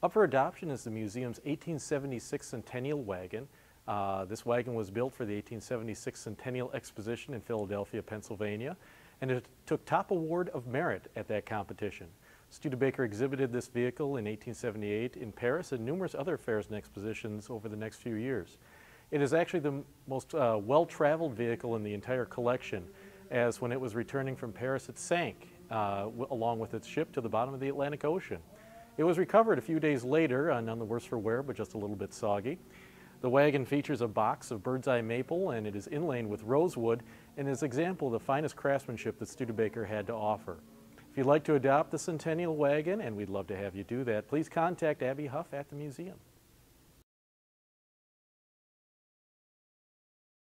Up for adoption is the museum's 1876 Centennial Wagon. Uh, this wagon was built for the 1876 Centennial Exposition in Philadelphia, Pennsylvania, and it took top award of merit at that competition. Studebaker exhibited this vehicle in 1878 in Paris and numerous other fairs and expositions over the next few years. It is actually the most uh, well-traveled vehicle in the entire collection, as when it was returning from Paris, it sank uh, along with its ship to the bottom of the Atlantic Ocean. It was recovered a few days later, uh, none the worse for wear, but just a little bit soggy. The wagon features a box of bird's eye maple and it is inlaid with rosewood and is an example of the finest craftsmanship that Studebaker had to offer. If you'd like to adopt the Centennial wagon, and we'd love to have you do that, please contact Abby Huff at the museum.